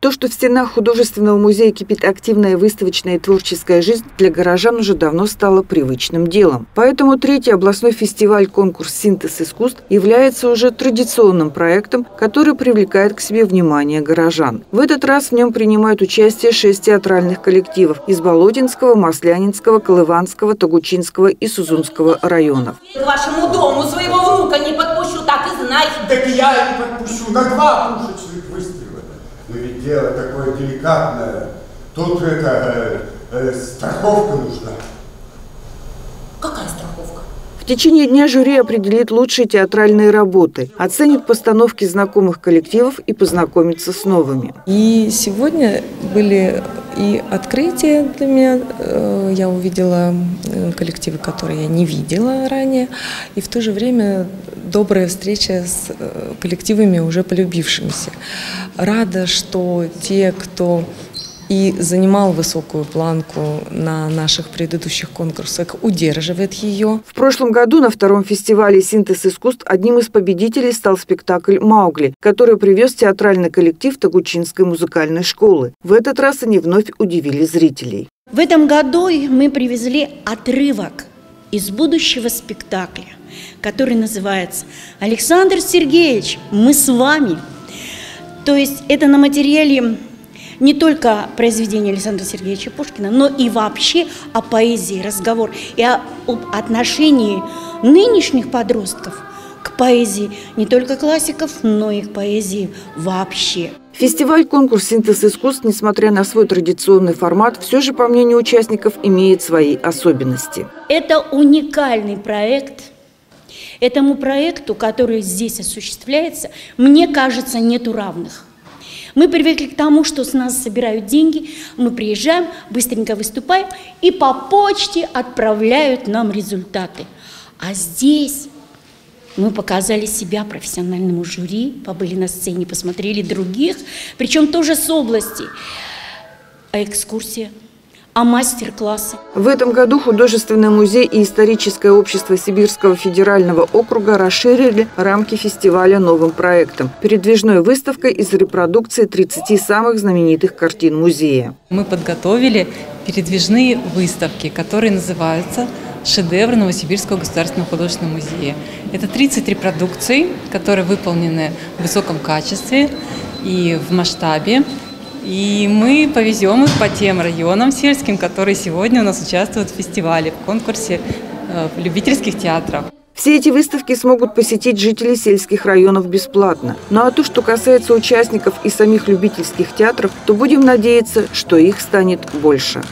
То, что в стенах художественного музея кипит активная выставочная и творческая жизнь, для горожан уже давно стало привычным делом. Поэтому третий областной фестиваль-конкурс «Синтез искусств» является уже традиционным проектом, который привлекает к себе внимание горожан. В этот раз в нем принимают участие шесть театральных коллективов из Болотинского, Маслянинского, Колыванского, Тогучинского и Сузунского районов. К вашему дому своего внука не подпущу, так и знай. Так я не подпущу на два пушечных выстрела. Но ведь дело такое деликатное. Тут это э, э, страховка нужна. Какая страховка? В течение дня жюри определит лучшие театральные работы, оценит постановки знакомых коллективов и познакомится с новыми. И сегодня были и открытия для меня. Э, Я увидела э, коллективы, которые я не видела ранее. И в то же время добрая встреча с э, коллективами, уже полюбившимися. Рада, что те, кто и занимал высокую планку на наших предыдущих конкурсах, удерживает ее. В прошлом году на втором фестивале «Синтез искусств» одним из победителей стал спектакль «Маугли», который привез театральный коллектив Тагучинской музыкальной школы. В этот раз они вновь удивили зрителей. В этом году мы привезли отрывок из будущего спектакля, который называется «Александр Сергеевич, мы с вами». То есть это на материале не только произведения Александра Сергеевича Пушкина, но и вообще о поэзии разговор и о, об отношении нынешних подростков к поэзии не только классиков, но и к поэзии вообще. Фестиваль-конкурс «Синтез искусств», несмотря на свой традиционный формат, все же, по мнению участников, имеет свои особенности. Это уникальный проект. Этому проекту, который здесь осуществляется, мне кажется, нету равных. Мы привыкли к тому, что с нас собирают деньги, мы приезжаем, быстренько выступаем, и по почте отправляют нам результаты. А здесь мы показали себя профессиональному жюри, побыли на сцене, посмотрели других, причем тоже с области. А экскурсия – а мастер-классы. В этом году художественный музей и историческое общество Сибирского федерального округа расширили рамки фестиваля новым проектом – передвижной выставкой из репродукции 30 самых знаменитых картин музея. Мы подготовили передвижные выставки, которые называются шедевр Новосибирского государственного художественного музея. Это 30 репродукций, которые выполнены в высоком качестве и в масштабе. И мы повезем их по тем районам сельским, которые сегодня у нас участвуют в фестивале, в конкурсе э, любительских театров. Все эти выставки смогут посетить жители сельских районов бесплатно. Ну а то, что касается участников и самих любительских театров, то будем надеяться, что их станет больше.